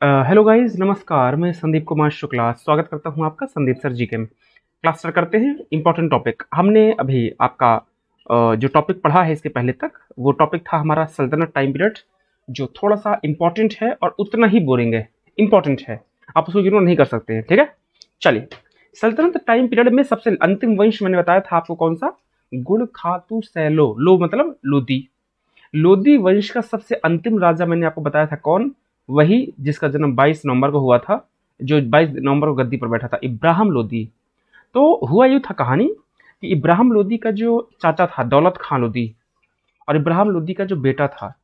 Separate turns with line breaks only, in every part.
Hello guys नमस्कार मैं संदीप कुमार शुक्ला। स्वागत करता हूँ आपका संदीप सर जी के। में क्लास स्टार्ट करते हैं इंपॉर्टेंट टॉपिक हमने अभी आपका अ, जो टॉपिक पढ़ा है इसके पहले तक वो टॉपिक था हमारा सल्तनत टाइम पीरियड जो थोड़ा सा इंपॉर्टेंट है और उतना ही बोरिंग है। इंपॉर्टेंट है। आप उसको इग्नोर नहीं कर सकते हैं ठीक है? चलिए सल्तनत टाइम पीरियड में सबसे अंतिम वंश मैंने बताया था आपको कौन सा? गुड़ खातू सैलो। लो मतलब लोदी। लोदी वंश का सबसे अंतिम राजा मैंने आपको बताया था कौन? वही जिसका जन्म 22 नवंबर को हुआ था जो 22 नवंबर को गद्दी पर बैठा था इब्राहिम लोदी। तो हुआ यूँ था कहानी कि इब्राहिम लोदी का जो चाचा था दौलत खान लोदी और इब्राहिम लोदी का जो बेटा था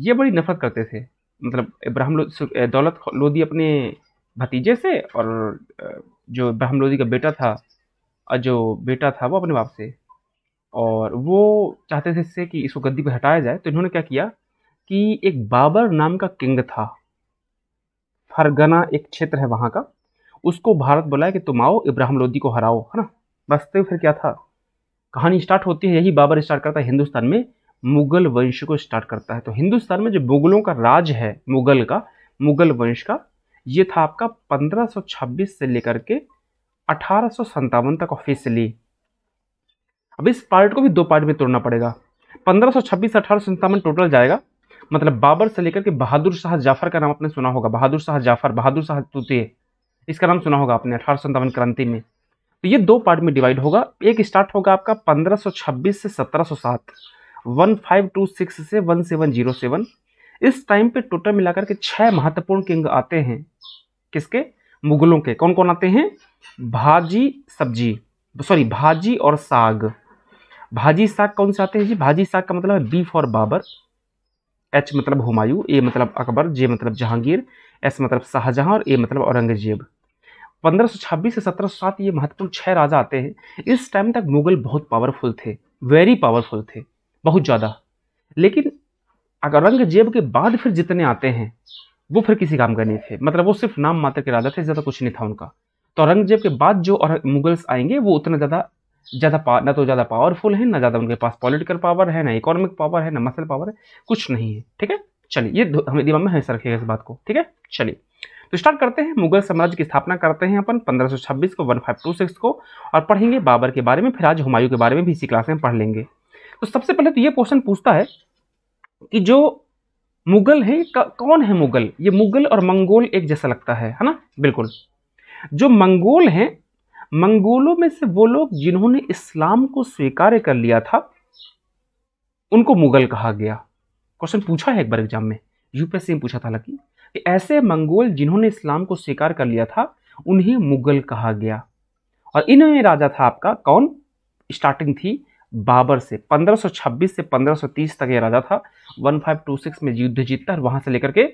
ये बड़ी नफरत करते थे। मतलब इब्राहिम लो, दौलत ख- लोदी अपने भतीजे से और जो इब्राहिम लोदी का बेटा था और जो बेटा था वो अपने बाप से। और वो चाहते थे इससे कि इसको गद्दी पर हटाया जाए तो इन्होंने क्या किया कि एक बाबर नाम का किंग था। फरगना एक क्षेत्र है वहाँ का। उसको भारत बुलाया कि तुम आओ, इब्राहिम लोदी को हराओ, है ना? बस तो फिर क्या था? कहानी स्टार्ट होती है, यही बाबर स्टार्ट करता है हिंदुस्तान में, मुगल वंश को स्टार्ट करता है। तो हिंदुस्तान में जो मुगलों का राज है, मुगल का, मुगल वंश का, ये था आपका 1526 से लेकर के अठारह तक ऑफिशियली अब इस पार्ट को भी दो पार्ट में तोड़ना पड़ेगा। 1526 अठारह टोटल जाएगा। मतलब बाबर से लेकर के बहादुर शाह जाफ़र का नाम आपने सुना होगा। बहादुर शाह जाफ़र, बहादुर शाह तूतिए इसका नाम सुना होगा आपने, अठारह क्रांति में। तो ये दो पार्ट में डिवाइड होगा। एक स्टार्ट होगा आपका 1526 से 1707 1526 से 1707 इस टाइम पे टोटल मिलाकर के छह महत्वपूर्ण किंग आते हैं। किसके? मुगलों के। कौन कौन आते हैं? भाजी, सब्ज़ी, सॉरी, भाजी और साग। भाजी, साग कौन से आते हैं जी? भाजी, साग का मतलब है बी फॉर बाबर। एच मतलब हुमायूं ए मतलब अकबर जे मतलब जहांगीर एस मतलब शाहजहां और ए मतलब औरंगज़ेब। 1526 से 1707 ये महत्वपूर्ण छह राजा आते हैं। इस टाइम तक मुगल बहुत पावरफुल थे वेरी पावरफुल थे, बहुत ज़्यादा। लेकिन औरंगज़ेब के बाद फिर जितने आते हैं, वो फिर किसी काम का नहीं थे। मतलब वो सिर्फ़ नाम मात्र के राजा थे, ज़्यादा कुछ नहीं था उनका। तो औरंगज़ेब के बाद जो और मुगल्स आएँगे, वो उतना ज़्यादा ज़्यादा ना तो ज़्यादा पावरफुल है, ना ज़्यादा उनके पास पॉलिटिकल पावर है, ना इकोनॉमिक पावर है, ना मसल पावर है, कुछ नहीं है, ठीक है? चलिए, ये हमें दिमाग में हमेशा रखिएगा इस बात को, ठीक है? चलिए तो स्टार्ट करते हैं। मुगल साम्राज्य की स्थापना करते हैं अपन 1526 को 1526 को, और पढ़ेंगे बाबर के बारे में, फिर आज हुमायूं के बारे में भी इसी क्लास में पढ़ लेंगे। तो सबसे पहले तो ये क्वेश्चन पूछता है कि जो मुगल है कौन है मुगल? ये मुगल और मंगोल एक जैसा लगता है है ना? बिल्कुल। जो मंगोल हैं मंगोलों में से वो लोग जिन्होंने इस्लाम को स्वीकार कर लिया था, उनको मुगल कहा गया। क्वेश्चन पूछा है एक बार एग्ज़ाम में। यूपीएससी में पूछा था हालाँकि। कि ऐसे मंगोल जिन्होंने इस्लाम को स्वीकार कर लिया था, उन्हें मुगल कहा गया। और इनमें राजा था आपका, कौन? स्टार्टिंग थी बाबर से। 1526 से 1530 तक ये राजा था। 1526 में युद्ध जीतता है वहाँ से लेकर के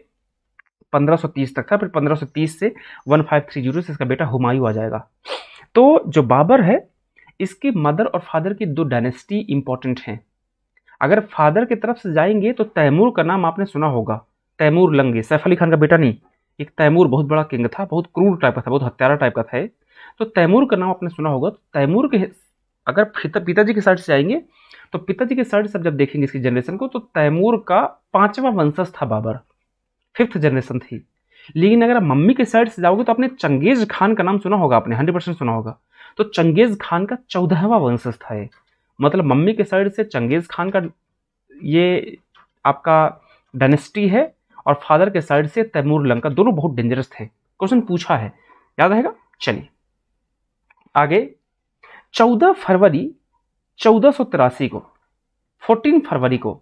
1530 तक था। फिर 1530 से 1530 से इसका बेटा हुमायूं आ जाएगा। तो जो बाबर है, इसके मदर और फादर की दो डायनेस्टी इंपॉर्टेंट हैं। अगर फादर की तरफ़ से जाएँगे तो तैमूर का नाम आपने सुना होगा, तैमूर लंगे। सैफ अली खान का बेटा नहीं, एक तैमूर बहुत बड़ा किंग था, बहुत क्रूर टाइप का था, बहुत हत्यारा टाइप का था तो तैमूर का नाम आपने सुना होगा तो तैमूर के अगर पिताजी के साइड से जाएँगे तो पिताजी के साइड से जब देखेंगे इसकी जनरेशन को तो तैमूर का पांचवा वंशज था बाबर। फिफ्थ जनरेशन थी। लेकिन अगर आप मम्मी के साइड से जाओगे तो आपने चंगेज खान का नाम सुना होगा, आपने हंड्रेड परसेंट सुना होगा। तो चंगेज खान का चौदहवा वंशज था ये। मतलब मम्मी के साइड से चंगेज खान का ये आपका डायनेस्टी है और फादर के साइड से तैमूर लंका, दोनों बहुत डेंजरस थे। क्वेश्चन पूछा है। याद रहेगा? चलिए। आगे। चौदह फरवरी चौदह सौ तिरासी को फोर्टीन फरवरी को,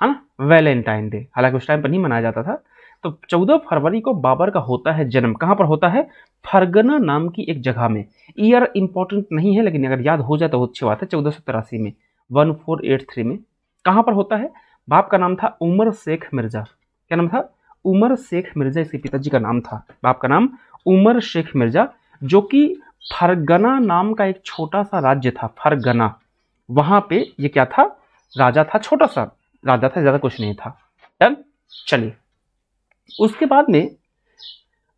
है ना? वैलेंटाइन डे हालाँकि उस टाइम पर नहीं मनाया जाता था। तो चौदह फरवरी को बाबर का होता है जन्म। कहाँ पर होता है? फरगना नाम की एक जगह में। ईयर इंपॉर्टेंट नहीं है, लेकिन अगर याद हो जाए तो अच्छी बात है, चौदह में, वन फोर एट थ्री में। कहाँ पर होता है? बाप का नाम था उमर शेख मिर्ज़ा। क्या नाम था? उमर शेख मिर्ज़ा, इसके पिताजी का नाम था। बाप का नाम उमर शेख मिर्ज़ा, जो कि फरगना नाम का एक छोटा सा राज्य था, फरगना। वहाँ पे ये क्या था? राजा था छोटा सा। राजा था, ज़्यादा कुछ नहीं था। डन? चलिए। उसके बाद में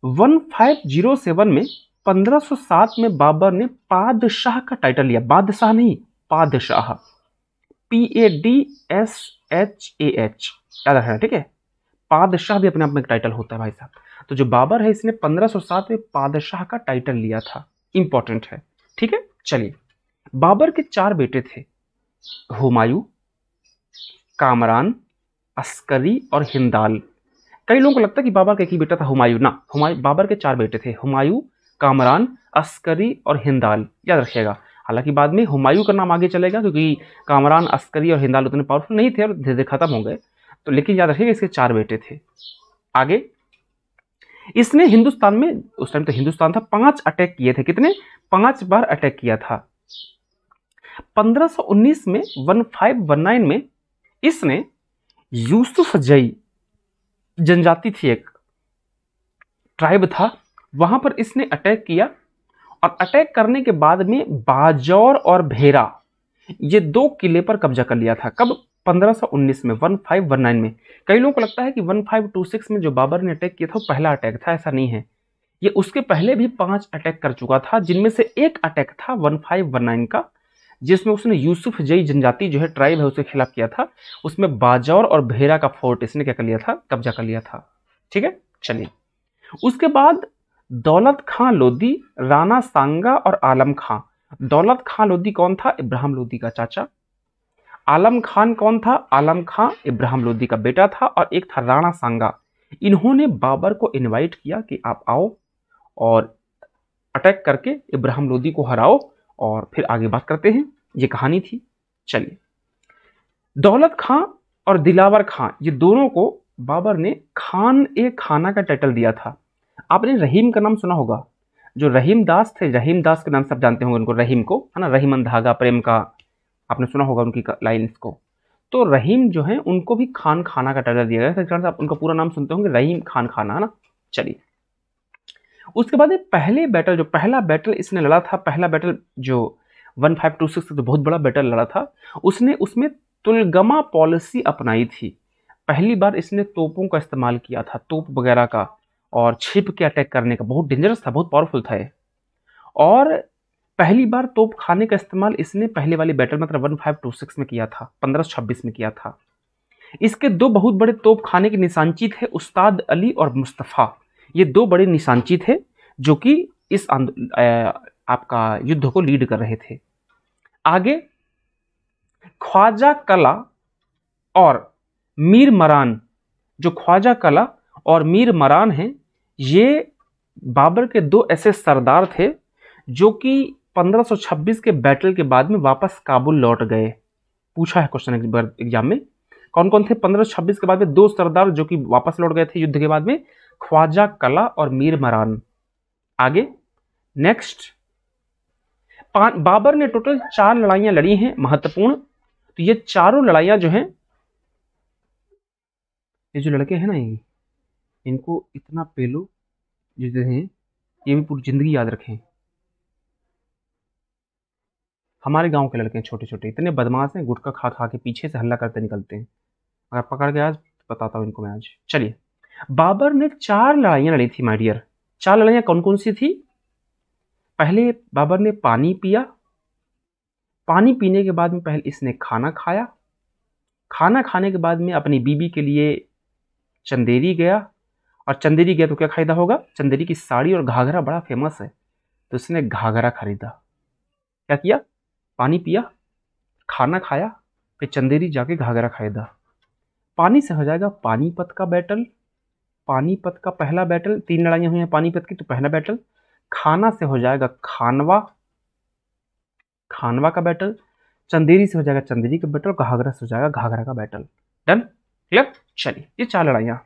1507 में 1507 में बाबर ने पादशाह का टाइटल लिया। बादशाह नहीं, पादशाह। P A D S H A H याद रखना, ठीक है? पादशाह भी अपने आप में एक टाइटल होता है भाई साहब। तो जो बाबर है, इसने 1507 में पादशाह का टाइटल लिया था। इंपॉर्टेंट है, ठीक है? चलिए। बाबर के चार बेटे थे, हुमायूं, कामरान, अस्करी और हिंदाल। कई लोगों को लगता है कि बाबर का एक ही बेटा था हुमायूं। ना, हुमायूं, बाबर के चार बेटे थे, हुमायूं, कामरान, अस्करी और हिंदाल। याद रखिएगा। हालाँकि बाद में हुमायूं का नाम आगे चलेगा क्योंकि कामरान, अस्करी और हिंदाल उतने पावरफुल नहीं थे और धीरे धीरे खत्म हो गए। तो लेकिन याद रखिएगा, इसके चार बेटे थे। आगे, इसने हिंदुस्तान में, उस टाइम तो हिंदुस्तान था, पाँच अटैक किए थे। कितने? पाँच बार अटैक किया था। 1519 में 1519 में, इसने यूसुफ जई जनजाति थी एक। ट्राइब था। वहाँ पर इसने अटैक किया और अटैक करने के बाद में बाजौर और भेरा, ये दो किले पर कब्जा कर लिया था। कब? 1519 में 1519 में। कई लोगों को लगता है कि 1526 में जो बाबर ने अटैक किया था, वो पहला अटैक था, ऐसा नहीं है। ये उसके पहले भी पाँच अटैक कर चुका था, जिनमें से एक अटैक था 1519 का। जिसमें उसने यूसुफ जई जनजाति जो है ट्राइब है उसके खिलाफ किया था। उसमें बाजौर और भेरा का फोर्ट इसने क्या कर लिया था? कब्जा कर लिया था। ठीक है? चलिए। उसके बाद दौलत खां लोधी राणा सांगा और आलम खां। दौलत खां लोधी कौन था? इब्राहिम लोधी का चाचा। आलम खान कौन था? आलम खां इब्राहिम लोधी का बेटा था और एक था राणा सांगा। इन्होंने बाबर को इनवाइट किया कि आप आओ और अटैक करके इब्राहिम लोधी को हराओ। और फिर आगे बात करते हैं। ये कहानी थी। चलिए। दौलत खां और दिलावर खां, ये दोनों को बाबर ने खान ए खाना का टाइटल दिया था। आपने रहीम का नाम सुना होगा। जो रहीम दास थे, रहीम दास के नाम सब जानते होंगे उनको, रहीम को, है ना? रहीमन धागा प्रेम का, आपने सुना होगा उनकी लाइन्स को तो रहीम जो है, उनको भी खान खाना का टाइटल दिया गया था। आप उनका पूरा नाम सुनते होंगे, रहीम खान खाना, है ना? चलिए। उसके बाद पहले बैटल जो पहला बैटल इसने लड़ा था, पहला बैटल जो 1526 तो बहुत बड़ा बैटल लड़ा था, उसने उसमें तुलगमा पॉलिसी अपनाई थी। पहली बार इसने तोपों का इस्तेमाल किया था, तोप वगैरह का और छिप के अटैक करने का, बहुत डेंजरस था, बहुत पावरफुल था ये। और पहली बार तोप खाने का इस्तेमाल इसने पहले वाली बैटल मतलब 1526 में किया था 1526 में किया था। इसके दो बहुत बड़े तोप खाने के निशानची थे उस्ताद अली और मुस्तफ़ा। ये दो बड़े निशानची थे जो कि इस आपका युद्ध को लीड कर रहे थे। आगे, ख्वाजा कला और मीर मरान, जो ख्वाजा कला और मीर मरान हैं, ये बाबर के दो ऐसे सरदार थे जो कि 1526 के बैटल के बाद में वापस काबुल लौट गए। पूछा है क्वेश्चन एग्ज़ाम में कौन कौन थे 1526 के बाद में दो सरदार जो कि वापस लौट गए थे युद्ध के बाद में ख्वाजा कला और मीर मरान। आगे नेक्स्ट बाबर ने टोटल चार लड़ाइयाँ लड़ी हैं, महत्वपूर्ण। तो ये चारों लड़ाइयाँ जो हैं, ये जो लड़के हैं ना ये, इनको इतना पेलो जो हैं, ये भी पूरी ज़िंदगी याद रखें। हमारे गाँव के लड़के हैं छोटे छोटे इतने बदमाश हैं गुटका खा खा के पीछे से हल्ला करते निकलते हैं। अगर पकड़ गया आज बताता हूँ इनको मैं आज। चलिए। बाबर ने चार लड़ाइयाँ लड़ी थी माय डियर चार लड़ाइयाँ कौन कौन सी थी? पहले बाबर ने पानी पिया। पानी पीने के बाद में पहले इसने खाना खाया। खाना खाने के बाद में अपनी बीबी के लिए चंदेरी गया। और चंदेरी गया तो क्या खरीदा होगा? चंदेरी की साड़ी और घाघरा बड़ा फ़ेमस है। तो उसने घाघरा खरीदा। क्या किया? पानी पिया, खाना खाया, फिर चंदेरी जाके घाघरा खरीदा। पानी से हो जाएगा पानीपत का बैटल पानीपत का पहला बैटल तीन लड़ाइयाँ हुई हैं पानीपत की तो पहला बैटल खाना से हो जाएगा खानवा। खानवा का बैटल चंदेरी से हो जाएगा चंदेरी का बैटल घाघरा से हो जाएगा घाघरा का बैटल डन क्लियर चलिए, ये चार लड़ाइयाँ।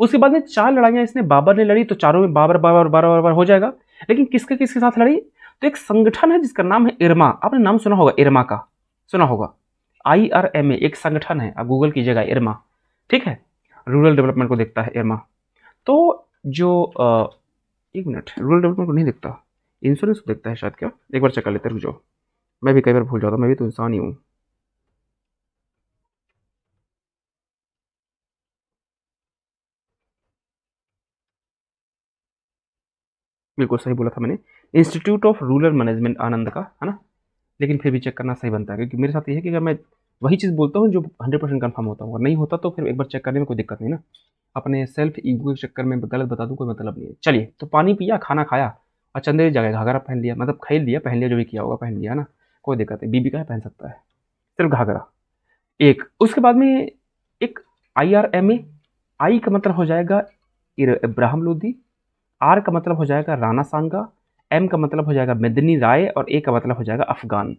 उसके बाद में चार लड़ाइयाँ इसने बाबर ने लड़ी तो चारों में बाबर बाबर बार बार बार हो जाएगा। लेकिन किसके किसके साथ लड़ी? तो एक संगठन है जिसका नाम है इरमा। आपने नाम सुना होगा, इरमा का? सुना होगा। आई आर एम ए एक संगठन है। आप गूगल कीजिएगा, इरमा। ठीक है? रूरल डेवलपमेंट को देखता है इरमा तो जो आ, एक मिनट रूरल डेवलपमेंट को नहीं देखता इंश्योरेंस को देखता है शायद क्या? एक बार चेक कर लेते रुक जाओ। मैं भी कई बार भूल जाता हूँ मैं भी तो इंसान ही हूँ। बिल्कुल सही बोला था मैंने। Institute of rural management Anand का है ना? लेकिन फिर भी चेक करना सही बनता है क्योंकि मेरे साथ ये है कि अगर मैं वही चीज़ बोलता हूँ जो हंड्रेड परसेंट कन्फर्म होता हूँ। अगर नहीं होता तो फिर एक बार चेक करने में कोई दिक्कत नहीं ना। अपने सेल्फ ईगो के चक्कर में गलत बता दूँ कोई मतलब नहीं है। चलिए तो पानी पिया, खाना खाया और चंदेरी जगह, घाघरा पहन लिया मतलब खेल लिया, पहन लिया, जो भी किया होगा पहन लिया ना, कोई दिक्कत नहीं। बीबी का है पहन सकता है? सिर्फ़ घाघरा। एक, उसके बाद में एक आई आर एम ए आई का मतलब हो जाएगा इब्राहिम लोदी आर का मतलब हो जाएगा राना सांगा एम का मतलब हो जाएगा मेदनी राय और ए का मतलब हो जाएगा अफगान।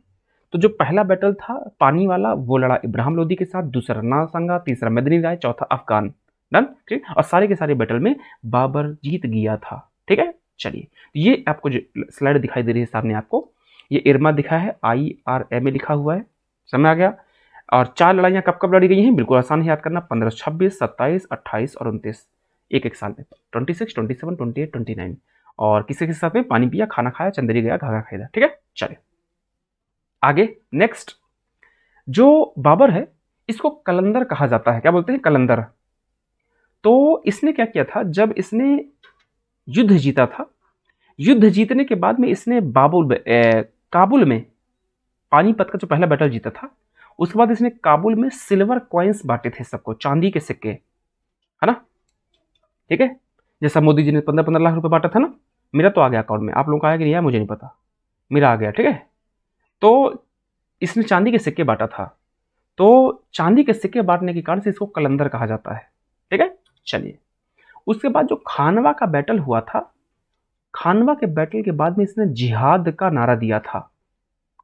तो जो पहला बैटल था, पानी वाला, वो लड़ा इब्राहिम लोधी के साथ, दूसरा राना सांगा, तीसरा मेदनी राय, चौथा अफगान। डन ठीक और सारे के सारे बैटल में बाबर जीत गया था। ठीक है? चलिए ये आपको जो स्लाइड दिखाई दे रही है सामने आपको, ये इरमा दिखा है आई आर एम ए लिखा हुआ है। समझ आ गया? और चार लड़ाइयाँ कब कब लड़ी गई हैं? बिल्कुल आसान है याद करना, पंद्रह छब्बीस, सत्ताईस, अट्ठाईस और उनतीस। एक एक साल में। Twenty six twenty seven twenty eight twenty nine और किसी के साथ में? पानी पिया, खाना खाया, चंदेरी गया घाघा खाया ठीक है? चलिए। आगे नेक्स्ट जो बाबर है इसको कलंदर कहा जाता है। क्या बोलते हैं? कलंदर। तो इसने क्या किया था? जब इसने युद्ध जीता था युद्ध जीतने के बाद में इसने बाबुल ए, काबुल में पानीपत का जो पहला बैटल जीता था उसके बाद इसने काबुल में सिल्वर कॉइन्स बांटे थे सबको चांदी के सिक्के। है ना? ठीक है? जैसा मोदी जी ने पंद्रह पंद्रह लाख रुपए बांटा था ना मेरा तो आ गया अकाउंट में। आप लोगों का आया कि नहीं आया? मुझे नहीं पता। मेरा आ गया ठीक है? तो इसने चांदी के सिक्के बांटा था। तो चांदी के सिक्के बांटने के कारण से इसको कलंदर कहा जाता है। ठीक है? चलिए। उसके बाद जो खानवा का बैटल हुआ था, खानवा के बैटल के बाद में इसने जिहाद का नारा दिया था।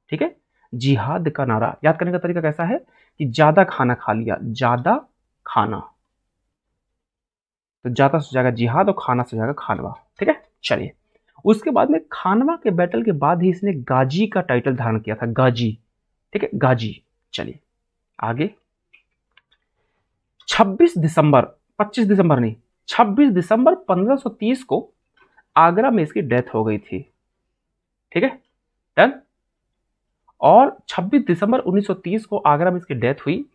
ठीक है? जिहाद का नारा। याद करने का तरीका कैसा है? कि ज़्यादा खाना खा लिया। ज़्यादा खाना। तो ज़्यादा से जाएगा जिहाद और खाना से जाएगा खानवा। ठीक है? चलिए। उसके बाद में खानवा के बैटल के बाद ही इसने गाजी का टाइटल धारण किया था, गाजी। ठीक है, गाजी। चलिए, आगे। 26 दिसंबर 25 दिसंबर नहीं 26 दिसंबर 1530 को आगरा में इसकी डेथ हो गई थी। ठीक है डन और 26 दिसंबर 1930 को आगरा में इसकी डेथ हुई।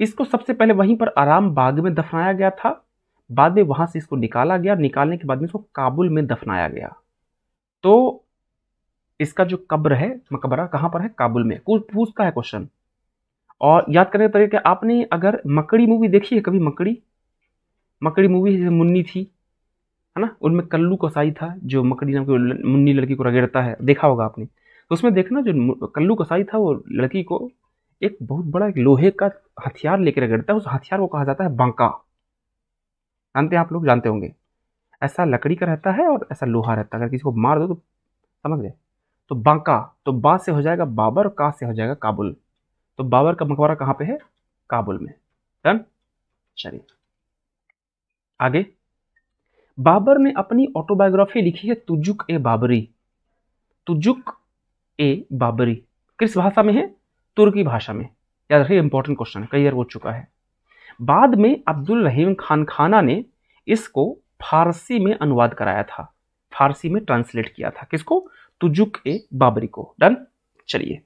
इसको सबसे पहले वहीं पर आराम बाग में दफनाया गया था। बाद में वहाँ से इसको निकाला गया, निकालने के बाद में इसको काबुल में दफनाया गया। तो इसका जो कब्र है, मकबरा कहाँ पर है? काबुल में। पूछता है क्वेश्चन और याद करने के तरीके, आपने अगर मकड़ी मूवी देखी है कभी मकड़ी? मकड़ी मूवी जैसे मुन्नी थी, है ना? उनमें कल्लू कसाई था, जो मकड़ी नाम की मुन्नी लड़की को रगेड़ता है। देखा होगा आपने। तो उसमें देखना, जो कल्लू कसाई था, वो लड़की को एक बहुत बड़ा एक लोहे का हथियार लेकर रगड़ता है। उस हथियार को कहा जाता है बांका। जानते हैं आप लोग? जानते होंगे। ऐसा लकड़ी का रहता है और ऐसा लोहा रहता है। अगर किसी को मार दो तो समझ गए। तो बांका तो बा से हो जाएगा बाबर का से हो जाएगा काबुल। तो बाबर का मकबरा कहाँ पे है? काबुल में। डन? चलिए। आगे। बाबर ने अपनी ऑटोबायोग्राफी लिखी है तुजुक ए बाबरी। तुजुक ए बाबरी। किस भाषा में है? तुर्की भाषा में। याद रखिए इंपॉर्टेंट क्वेश्चन कई बार हो चुका है। बाद में अब्दुल रहीम खान खाना ने इसको फारसी में अनुवाद कराया था। फारसी में ट्रांसलेट किया था। किसको? तुजुक ए बाबरी को। डन चलिए।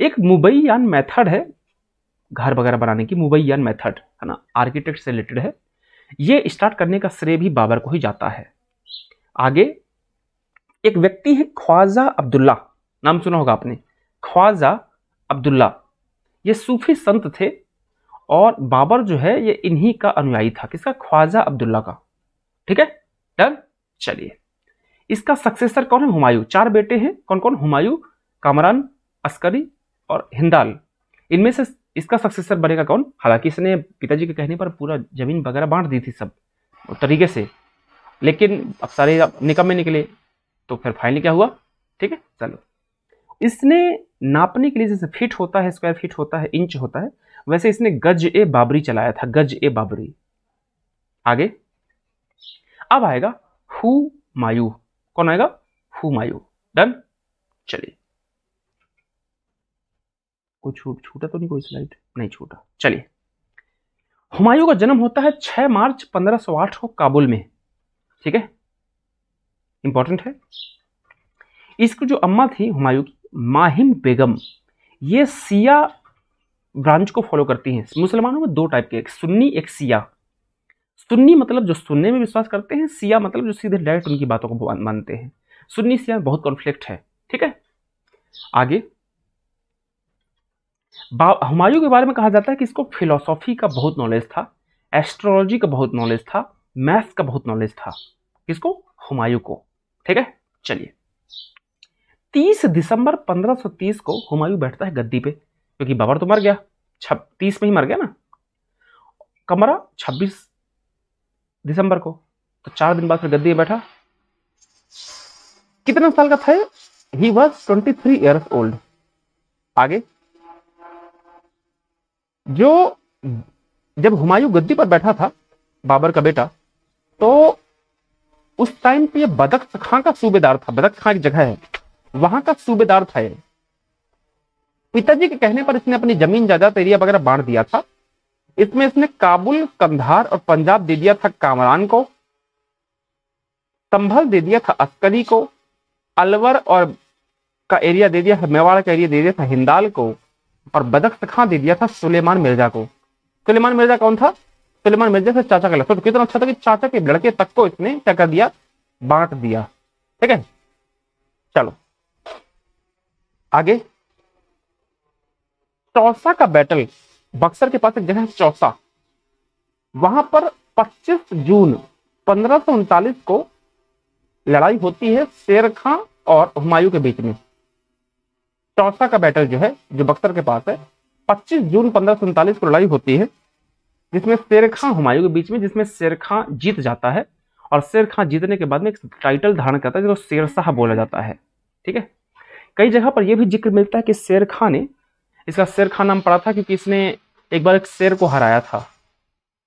एक मुबैयान मेथड है, घर वगैरह बनाने की मुबैयान मेथड है ना? आर्किटेक्ट से रिलेटेड है। ये स्टार्ट करने का श्रेय भी बाबर को ही जाता है। आगे, एक व्यक्ति है ख्वाजा अब्दुल्ला। नाम सुना होगा आपने? ख्वाजा अब्दुल्ला। ये सूफी संत थे और बाबर जो है, ये इन्हीं का अनुयायी था। किसका? ख्वाजा अब्दुल्ला का। ठीक है? डन चलिए। इसका सक्सेसर कौन है? हुमायूं। चार बेटे हैं। कौन कौन? हुमायूं, कामरान, अस्करी और हिंदाल। इनमें से इसका सक्सेसर बनेगा कौन? हालाँकि इसने पिताजी के कहने पर पूरा ज़मीन वगैरह बांट दी थी सब तरीके से। लेकिन अब सारे निकम में निकले तो फिर फाइनली क्या हुआ? ठीक है, चलो। इसने नापने के लिए जैसे फिट होता है स्क्वायर फीट होता है इंच होता है, वैसे इसने गज ए बाबरी चलाया था, गज ए बाबरी। आगे। अब आएगा हु मायू। कौन आएगा? हु मायू। डन चलिए। कोई छूट, छूटा तो नहीं कोई स्लाइड नहीं छूटा। चलिए। हुमायूं का जन्म होता है 6 मार्च 1508 को काबुल में। ठीक है? इंपॉर्टेंट है। इसकी जो अम्मा थी हुमायूं की, माहिम बेगम, ये सिया ब्रांच को फॉलो करती हैं। मुसलमानों में दो टाइप के, एक सुन्नी, एक सिया। सुन्नी मतलब जो सुनने में विश्वास करते हैं, सिया मतलब जो सीधे डायरेक्ट उनकी बातों को मानते हैं। सुन्नी, सिया में बहुत कॉन्फ्लिक्ट है, ठीक है? आगे। हुमायूं के बारे में कहा जाता है कि इसको फिलोसॉफी का बहुत नॉलेज था एस्ट्रोलॉजी का बहुत नॉलेज था मैथ्स का बहुत नॉलेज था। किसको? हुमायूं को, ठीक है? चलिए। 30 दिसंबर 1530 को हुमायूं बैठता है गद्दी पे, क्योंकि बाबर तो मर गया। तीस में ही मर गया ना? कमरा 26 दिसंबर को। तो चार दिन बाद फिर गद्दी में बैठा। कितना साल का था he was twenty three years old आगे। जो, जब हुमायूं गद्दी पर बैठा था, बाबर का बेटा तो उस टाइम पे ये बदक खां का सूबेदार था। बदक खां की जगह है। वहाँ का सूबेदार था ये। पिताजी के कहने पर इसने अपनी ज़मीन, जायदाद, एरिया वगैरह बांट दिया था। इसमें इसने काबुल, कंधार और पंजाब दे दिया था कामरान को, संभल दे दिया था अस्करी को, अलवर और का एरिया दे दिया था मेवाड़ का एरिया दे दिया था हिंदाल को, और बदक दे दिया था सुलेमान मिर्ज़ा को। सुलेमान मिर्ज़ा कौन था? सुलेमान मिर्ज़ा से चाचा का लड़का। तो कितना अच्छा था कि चाचा के लड़के तक को इसने क्या कर दिया? बांट दिया। ठीक है? चलो। आगे। चौसा का बैटल बक्सर के पास एक जगह है चौसा। वहाँ पर 25 जून पंद्रह को लड़ाई होती है शेर खां और हुमायूं के बीच में। चौसा का बैटल जो है, जो बक्सर के पास है 25 जून पंद्रह को लड़ाई होती है, जिसमें शेर खां हुमायूं के बीच में, जिसमें शेर खां जीत जाता है और शेर खां जीतने के बाद में एक टाइटल धारण करता है, जिसको शेर शाह बोला जाता है। ठीक है? कई जगह पर यह भी ज़िक्र मिलता है कि शेर खां ने, इसका शेर खां नाम पड़ा था क्योंकि इसने एक बार एक शेर को हराया था।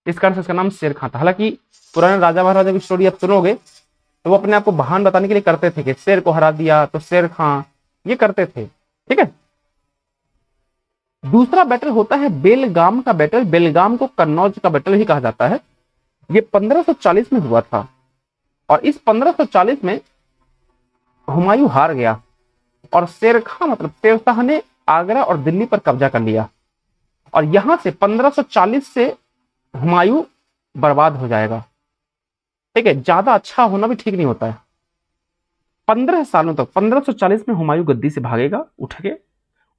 इस कारण से इसका नाम शेर खां था। हालाँकि पुराने राजा महाराजा की स्टोरी आप सुनोगे तो वो अपने आप को बहान बताने के लिए करते थे कि शेर को हरा दिया तो शेर खां, ये करते थे। ठीक है? दूसरा बैटल होता है बेलगाम का बैटल बेलगाम को कन्नौज का बैटल ही कहा जाता है। ये 1540 में हुआ था। और इस 1540 में हुमायूं हार गया। और शेर खां मतलब शेरशाह ने आगरा और दिल्ली पर कब्जा कर लिया। और यहाँ से 1540 से हुमायूं बर्बाद हो जाएगा। ठीक है, ज़्यादा अच्छा होना भी ठीक नहीं होता है। पंद्रह सालों तक 1540 में हुमायूं गद्दी से भागेगा उठ के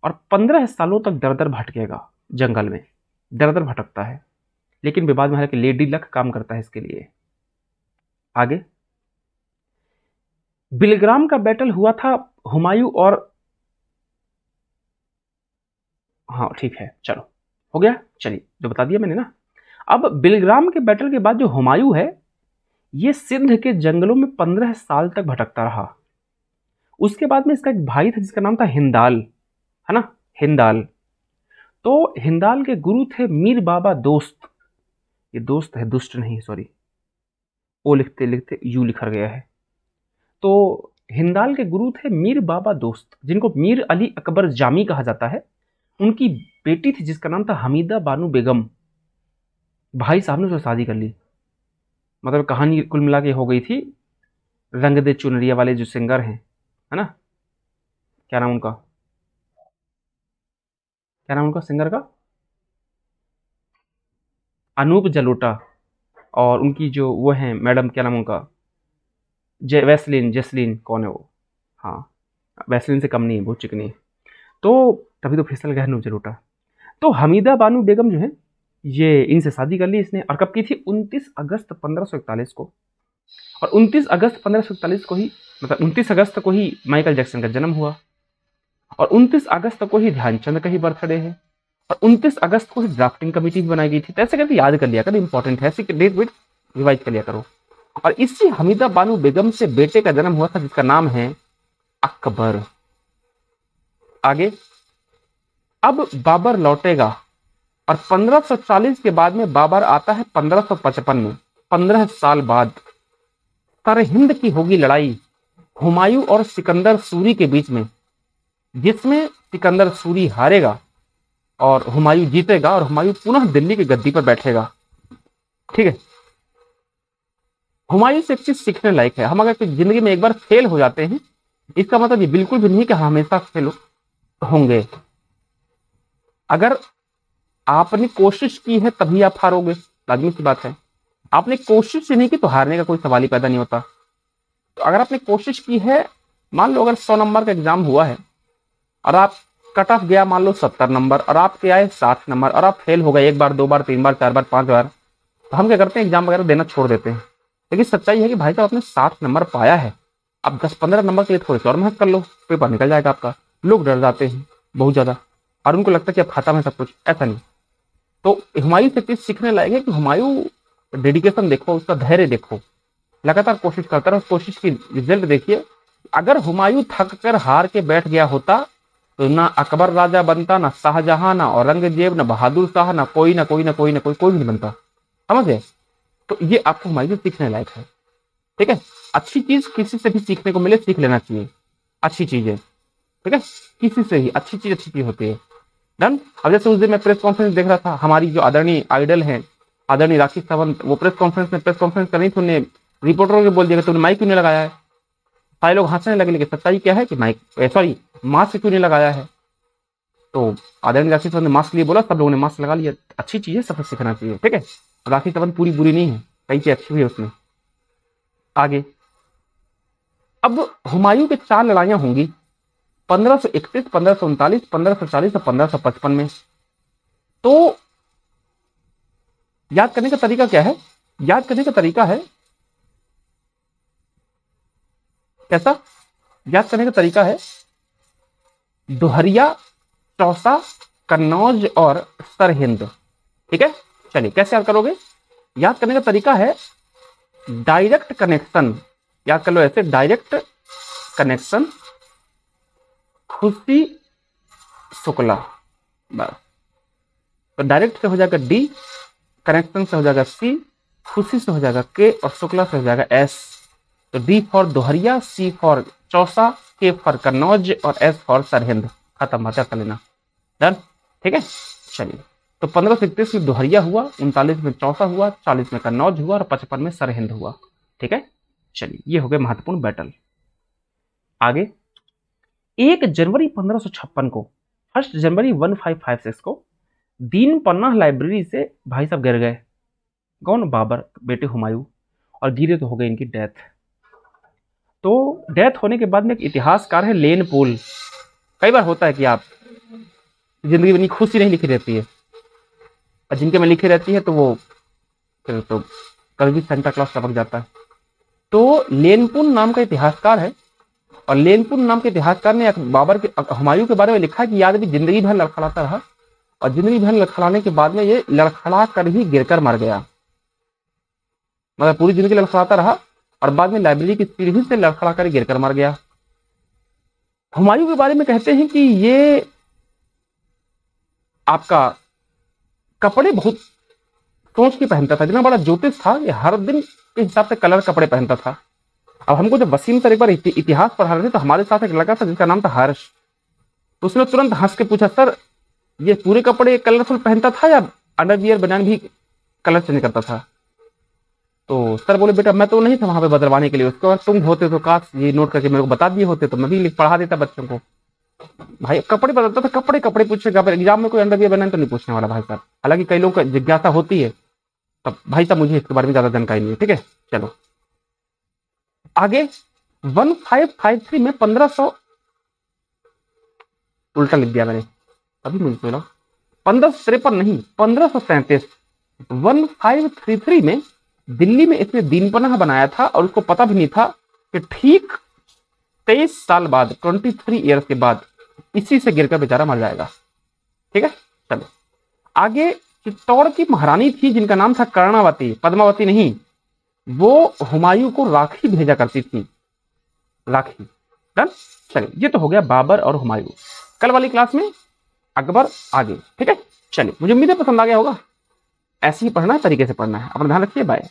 और पंद्रह सालों तक दर दर भटकेगा जंगल में। दर दर भटकता है। लेकिन विवाद में हालाँकि लेडी लक काम करता है इसके लिए। आगे। बिलग्राम का बैटल हुआ था हुमायूं और हाँ ठीक है, चलो। हो गया? चलिए, जो बता दिया मैंने ना। अब बिलग्राम के बैटल के बाद जो हुमायूं है, ये सिंध के जंगलों में पंद्रह साल तक भटकता रहा। उसके बाद में इसका एक भाई था, जिसका नाम था हिंदाल, है ना? हिंदाल। तो हिंदाल के गुरु थे मीर बाबा दोस्त। ये दोस्त है, दुष्ट नहीं सॉरी ओ लिखते लिखते यू लिखा गया है। तो हिंदाल के गुरु थे मीर बाबा दोस्त, जिनको मीर अली अकबर जामी कहा जाता है। उनकी बेटी थी जिसका नाम था हमीदा बानू बेगम। भाई साहब ने उससे शादी कर ली। मतलब कहानी कुल मिला के हो गई थी रंग दे चुनरिया वाले जो सिंगर हैं, है ना? क्या नाम उनका? क्या नाम उनका सिंगर का? अनूप जलोटा और उनकी जो वो हैं, मैडम, क्या नाम उनका? जे वैसलिन, जसलिन, कौन है वो? हाँ वैसलिन से कम नहीं है, बहुत चिकनी है। तो तभी तो फिसल गया अनूप जलोटा तो हमीदा बानू बेगम जो है, ये इनसे शादी कर ली इसने और कब की थी? 29 अगस्त 1541 को। और 29 अगस्त 1541 को ही मतलब 29 अगस्त को ही माइकल जैक्सन का जन्म हुआ। और 29 अगस्त को ही ध्यानचंद का ही बर्थडे है। और 29 अगस्त को ही ड्राफ्टिंग कमेटी भी बनाई गई थी। तो ऐसे करके याद कर लिया करो इंपॉर्टेंट है। ऐसी डेट वेट रिवाइज कर लिया करो। और इसी हमीदा बानू बेगम से बेटे का जन्म हुआ था, जिसका नाम है अकबर। आगे। अब बाबर लौटेगा और 1540 के बाद में बाबर आता है 1555 में 15 साल बाद। सर हिंद की होगी लड़ाई हुमायूं और सिकंदर सूरी के बीच में, जिसमें सिकंदर सूरी हारेगा और हुमायूं जीतेगा और हुमायूं पुनः दिल्ली की गद्दी पर बैठेगा। ठीक है? हुमायूं से एक चीज़ सीखने लायक है। हम अगर ज़िंदगी में एक बार फेल हो जाते हैं, इसका मतलब ये बिल्कुल भी नहीं कि हमेशा फेल होंगे। अगर आपने कोशिश की है, तभी आप हारोगे। लाजमी सी बात है। आपने कोशिश नहीं की तो हारने का कोई सवाल ही पैदा नहीं होता। तो अगर आपने कोशिश की है, मान लो अगर सौ नंबर का एग्ज़ाम हुआ है, और आप कट ऑफ़ गया, मान लो सत्तर नंबर, और आपके आए साठ नंबर, और आप फेल हो गए एक बार, दो बार, तीन बार, चार बार, पाँच बार तो हम क्या करते हैं, एग्ज़ाम वगैरह देना छोड़ देते हैं। लेकिन सच्चाई है कि भाई साहब, आपने साठ नंबर पाया है। अब दस पंद्रह नंबर के लिए थोड़ी सी और मेहनत कर लो, पेपर निकल जाएगा आपका। लोग डर जाते हैं, बहुत ज़्यादा। और उनको लगता है कि अब खत्म है सब कुछ, ऐसा नहीं। तो हुमायूं से चीज़ सीखने लायक है कि हुमायूं डेडिकेशन देखो, उसका धैर्य देखो। लगातार कोशिश करता रहा, उस कोशिश की रिज़ल्ट देखिए। अगर हुमायूं थक कर हार के बैठ गया होता तो ना अकबर राजा बनता, ना शाहजहां, ना औरंगज़ेब, ना बहादुर शाह, ना कोई ना कोई ना कोई ना कोई कोई नहीं बनता। समझ गए तो ये आपको हुमायूं से सीखने लायक है। ठीक है? अच्छी चीज़ किसी से भी सीखने को मिले, सीख लेना चाहिए। अच्छी चीज़ है। ठीक है? किसी से ही, अच्छी चीज़ अच्छी चीज़ होती है। डन अब जैसे उस दिन मैं प्रेस कॉन्फ्रेंस देख रहा था, हमारी जो आदरणीय आइडल है, आदरणीय राखी सावंत, वो प्रेस कॉन्फ्रेंस में प्रेस कॉन्फ्रेंस करनी थी उन्हें रिपोर्टरों को बोल दिया तुमने माइक क्यों नहीं लगाया है? सारे लोग हंसने लगे लेकिन सच्चाई क्या है कि माइक सॉरी मास्क क्यों नहीं लगाया है? तो आदरणीय राखी सावंत ने मास्क लिए बोला, सब लोगों ने मास्क लगा लिया। अच्छी चीज़ है सबसे सीखना चाहिए, ठीक है? राखी सावंत पूरी बुरी नहीं है, कई चीज़ अच्छी भी है उसमें। आगे। अब हुमायूं के चार लड़ाइयाँ होंगी 1531, 1539, 1540 और 1555 में। तो याद करने का तरीका क्या है? याद करने का तरीका है कैसा? याद करने का तरीका है दोहरिया चौसा कन्नौज और सरहिंद। ठीक है? चलिए कैसे याद करोगे? याद करने का तरीका है डायरेक्ट कनेक्शन। याद कर लो ऐसे डायरेक्ट कनेक्शन। खुशी, शुक्ला, बस। तो डायरेक्ट से हो जाएगा डी कनेक्शन से हो जाएगा सी खुशी से हो जाएगा के और शुक्ला से हो जाएगा एस तो D for Dohariya C for Chausa K for Kannauj और एस फॉर सरहिंद। खत्म बात कर लेना। डन ठीक है? चलिए। तो पंद्रह सौ इकतीस में दोहरिया हुआ, उनतालीस में चौसा हुआ, चालीस में कन्नौज हुआ और पचपन में सरहिंद हुआ। ठीक है? चलिए, ये हो गए महत्वपूर्ण बैटल आगे। एक जनवरी पंद्रह को, first January one five five six को, दीन पन्ना लाइब्रेरी से भाई साहब गिर गए। कौन? बाबर, बेटे हुमायूं, और गिरे तो हो गई इनकी डेथ। तो डेथ होने के बाद में एक इतिहासकार है, लेन पोल। कई बार होता है कि आप ज़िंदगी में खुशी नहीं लिखी रहती है। और जिनके में लिखी रहती है तो वो फिर तो कभी भी सेंटा क्लास टपक जाता है। तो लेनपुन नाम का इतिहासकार है और लेनपुन नाम के इतिहासकार ने बाबर के हुमायूं के बारे में लिखा कि भी ज़िंदगी भर लड़खड़ाता रहा और ज़िंदगी भर लड़खड़ाने के बाद में ये लड़खड़ा कर ही गिरकर मर गया। मतलब पूरी ज़िंदगी लड़खड़ाता रहा और बाद में लाइब्रेरी की सीढ़ी से लड़खड़ा कर गिरकर मर गया। हुमायूं के बारे में कहते हैं कि ये आपका कपड़े बहुत सोच के पहनता था, जितना बड़ा ज्योतिष था, ये हर दिन के हिसाब से कलर कपड़े पहनता था। अब हमको जब वसीम सर एक बार इतिहास पढ़ा रहे थे तो हमारे साथ एक लड़का था जिसका नाम था हर्ष। तो उसने तुरंत हंस के पूछा, सर, ये पूरे कपड़े कलरफुल पहनता था या अंडरवियर बनान भी कलर चेंज करता था? तो सर बोले, बेटा, मैं तो नहीं था वहाँ पे बदलवाने के लिए। उसके बाद तुम होते तो काश ये नोट करके मेरे को बता दिए होते तो मैं भी पढ़ा देता बच्चों को। भाई, कपड़े बदलता था, कपड़े कपड़े पूछेगा पर एग्ज़ाम में कोई अंडरवियर बनाने तो नहीं पूछने वाला भाई साहब। हालाँकि कई लोगों को जिज्ञासा होती है, तब भाई साहब मुझे इसके बारे में ज़्यादा जानकारी नहीं है, ठीक है? चलो। आगे वन फाइव फाइव थ्री में पंद्रह सौ उल्टा लिख दिया मैंने। अभी मुझे बोला पंद्रह सौ तिरपन नहीं, पंद्रह सौ सैंतीस। वन फाइव थ्री थ्री में दिल्ली में इसने दीन पनाह बनाया था और उसको पता भी नहीं था कि ठीक तेईस साल बाद ट्वेंटी थ्री ईयर्स के बाद इसी से गिरकर बेचारा मर जाएगा। ठीक है? चलो। आगे चित्तौड़ की महारानी थी जिनका नाम था कर्णावती, पद्मावती नहीं वो हुमायूं को राखी भेजा करती थी। राखी। डन? चलिए, ये तो हो गया बाबर और हुमायूं। कल वाली क्लास में अकबर आगे। ठीक है? चलिए, मुझे उम्मीद है पसंद आ गया होगा। ऐसे ही पढ़ना है, तरीके से पढ़ना है। अपना ध्यान रखिए बाय